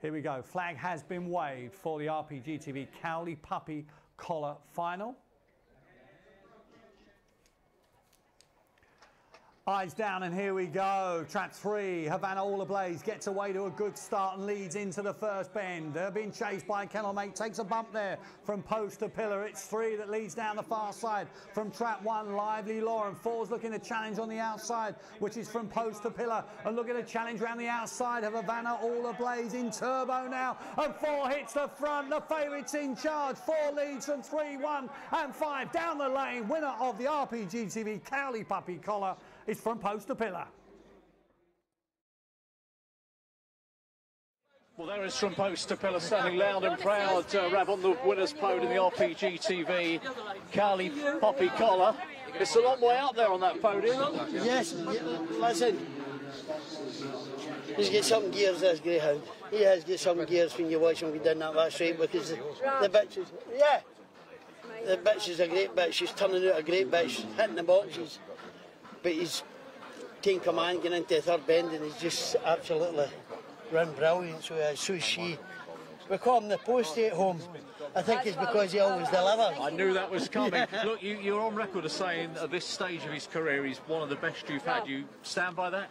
Here we go. Flag has been waved for the RPG TV Cowley Puppy Collar Final. Eyes down and here we go. Trap three, Havana All Ablaze gets away to a good start and leads into the first bend. They're being chased by Kennel Mate, takes a bump there Fromposttopillar. It's three that leads down the far side from trap one, Lively Lauren. Four's looking to challenge on the outside, which is Fromposttopillar. And looking to challenge around the outside of Havana All Ablaze in turbo now. And four hits the front, the favourites in charge. Four leads from three, one and five down the lane. Winner of the RPG TV Cowley Puppy Collar is Fromposttopillar. Well, there is Fromposttopillar standing loud and proud, uh, Rab on the winner's podium in the RPG TV Cowley Puppy Collar. It's a long way up there on that podium. Yes, listen. He's got some gears, this greyhound. He has got some gears when you watch him go down that last straight because the, the bitch is, yeah. The bitch is a great bitch. She's turning out a great bitch, hitting the boxes. But he's taking command, getting into the third bend, and he's just absolutely run brilliant. So, uh, so she. We call him the postie at home. I think it's because he always delivers. I knew that was coming. Look, you, you're on record as saying at this stage of his career he's one of the best you've had. You stand by that?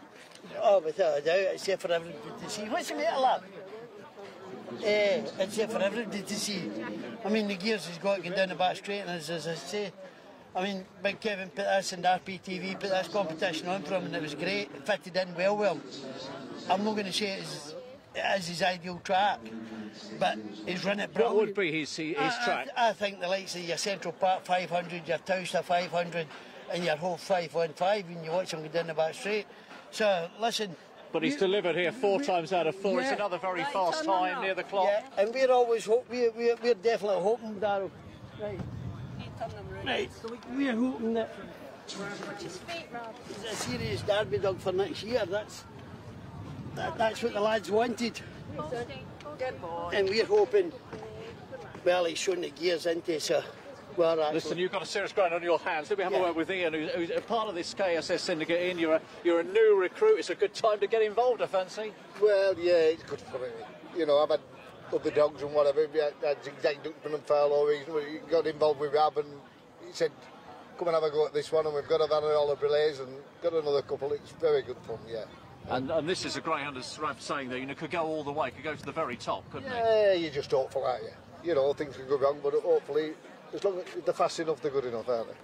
Oh, without a doubt, it's there for everybody to see. What's the matter, lad? Eh, it's there for everybody to see. I mean, the gears he's got to going down the back straight, and as, as I say, I mean, Big Kevin put this and RPTV put this competition on for him, and it was great. It fitted in well with him. I'm not going to say it's, it is his ideal track, but he's run it brilliant. What would be his, his I, track? I, I think the likes of your Central Park 500, your Towcester 500, and your Hove 515 when you watch him go down the back straight. So, listen. But he's you- delivered here four times out of four. It's another very fast time near the clock. Yeah, and we're always hope we're, we're, we're definitely hoping, Darrell. Right. Right, we- we're hoping that it's a serious derby dog for next year. That's that, that's what the lads wanted, and we're hoping. Well, he's shown the gears into so. Well, that's Listen, you've got a serious grind on your hands. Let me have a Yeah. word with Ian, who's, who's a part of this KSS syndicate. Ian, you're a, you're a new recruit. It's a good time to get involved, I fancy. Well, yeah, it's good for me. You know, I've had other dogs and whatever. Had Zigzag Duckman and Farlow. He got involved with Rab and he said, come and have a go at this one. And we've got a van the relays and got another couple. It's very good fun, yeah. And, and this is a greyhound, as Rab's saying there, you know, could go all the way, could go to the very top, couldn't it? Yeah, you're just hopeful, aren't you? You know, things can go wrong, but hopefully, as long as they're fast enough, they're good enough, aren't they?